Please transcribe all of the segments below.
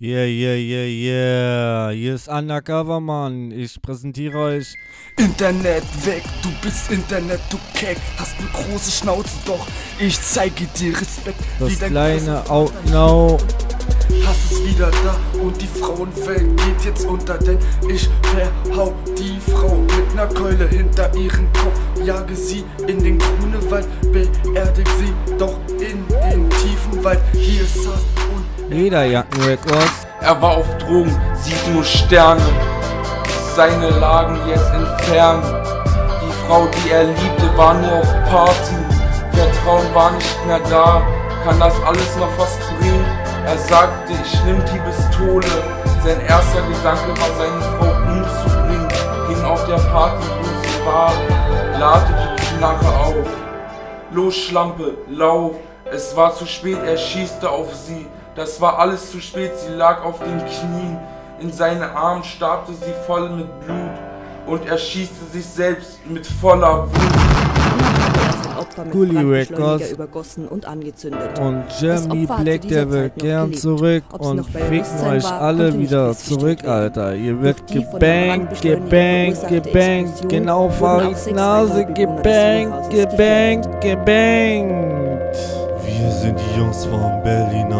Yeah, yeah, yeah, yeah. Hier ist Undercover, Mann. Ich präsentiere euch. Internet weg, du bist Internet, du Keck. Hast ne große Schnauze, doch ich zeige dir Respekt. Das kleine Outnow. Hass ist wieder da und die Frauenwelt geht jetzt unter, denn ich verhau die Frau mit ner Keule hinter ihren Kopf. Jage sie in den grünen Wald, beerdig sie doch in den tiefen Wald. Hier ist Sass Lederjacken Records. Er war auf Drogen, sieht nur Sterne. Seine lagen jetzt entfernt. Die Frau, die er liebte, war nur auf Party. Vertrauen war nicht mehr da. Kann das alles noch was bringen? Er sagte, ich nimm die Pistole. Sein erster Gedanke war, seine Frau umzubringen. Ging auf der Party, wo sie war, lade die Knarre auf. Los, Schlampe, lauf. Es war zu spät, er schießte auf sie. Das war alles zu spät, sie lag auf den Knien. In seinen Armen starbte sie voll mit Blut und er schießte sich selbst mit voller Wut. Gully Records übergossen und angezündet. Und Jeremy Black, der will gern zurück und ficken euch alle wieder zurück, Alter. Ihr wird gebankt, gebankt, gebankt, genau vor Nase, gebankt, gebankt, gebankt. Wir sind die Jungs vom Berliner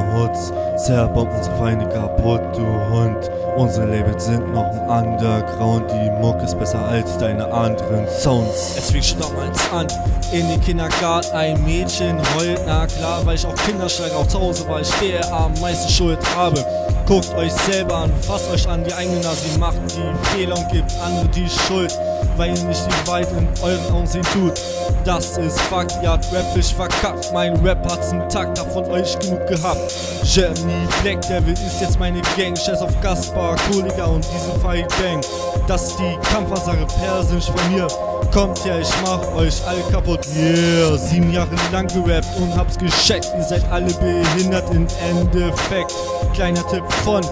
Hoods. Zerbombt unsere Feinde kaputt, du Hund. Unsere Labels sind noch im Underground. Die Muck ist besser als deine anderen Sounds. Es fing schon damals an, in den Kindergarten. Ein Mädchen heult, na klar, weil ich auch Kinderschlag auch zu Hause, weil ich der am meisten Schuld habe. Guckt euch selber an, fasst euch an die eigene Nase, macht die Fehler und gibt andere die Schuld, weil ihr nicht die Wahrheit in euren Augen sehen tut. Das ist Fakt, ja, Rap ich verkackt, mein Rap hat's im Takt, hab von euch genug gehabt. Jeremy Black Devil ist jetzt meine Gang, scheiß auf Gaspar, Kollega und diesen Fight Bang. Das ist die Kampfersache persisch von mir. Kommt her, ich mach euch alle kaputt, yeah. Sieben Jahre lang gerappt und hab's gescheckt, ihr seid alle behindert im Endeffekt. Kleiner Tipp von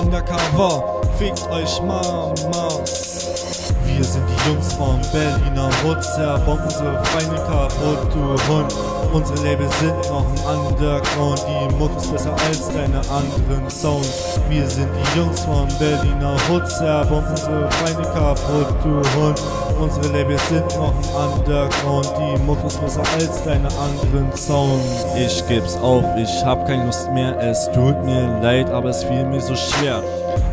Undercover, fickt euch Mamas. Wir sind die Jungs vom Berliner Hoods, zerbomben unsere Feinde kaputt, du Hund. Unsere Labels sind noch im Underground, die Muck ist besser als deine anderen Sounds. Wir sind die Jungs vom Berliner Hoods, zerbomben unsere Feinde kaputt, du Hund. Unsere Labels sind noch im Underground, die Muck ist besser als deine anderen Sounds. Ich geb's auf, ich hab keine Lust mehr, es tut mir leid, aber es fiel mir so schwer.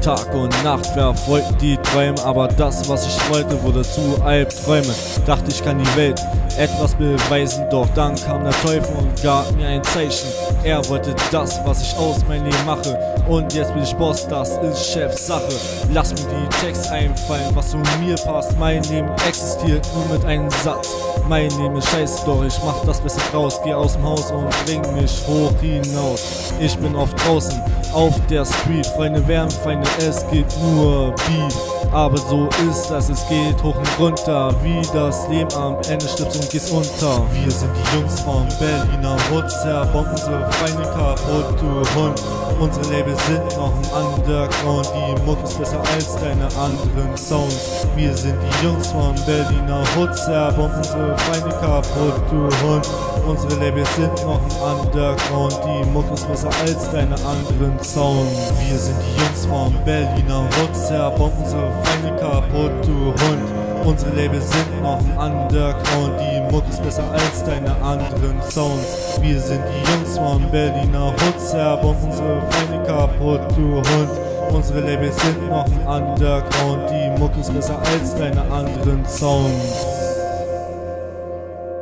Tag und Nacht verfolgten die Träume, aber das, was ich wollte, wurde zu Albträume. Dachte ich kann die Welt etwas beweisen, doch dann kam der Teufel und gab mir ein Zeichen. Er wollte das, was ich aus meinem Leben mache, und jetzt bin ich Boss, das ist Chefsache. Lass mir die Text einfallen, was zu mir passt. Mein Leben existiert nur mit einem Satz. Mein Leben ist scheiße, doch ich mach das Beste draus. Geh aus dem Haus und bring mich hoch hinaus. Ich bin oft draußen, auf der Street. Freunde werden Feinde, es geht nur Beef. Aber so ist das, es geht hoch und runter. Wie das Leben am Ende stirbt und gehst unter. Wir sind die Jungs vom Berliner Hoods, zerbomben unsere Feinde kaputt, du Hund. Unsere Labels sind noch im Underground, die Muck ist besser als deine anderen Sounds. Wir sind die Jungs vom Berliner Hoods, zerbomben unsere Feinde kaputt, du Hund. Unsere Labels sind noch im Underground, die Muck ist besser als deine anderen Sounds. Wir sind die Jungs vom Berliner Hoods, zerbomben unsere Feinde kaputt, du Hund. Unsere Labels sind noch Underground, die Muck ist besser als deine anderen Sounds. Wir sind die Jungs von Berliner Hoods, zerbomben unsere Feinde kaputt, du Hund. Unsere Labels sind noch im Underground, die Muck ist besser als deine anderen Sounds.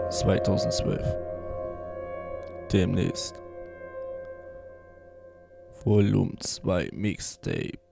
2012. Demnächst. Volume 2 Mixtape.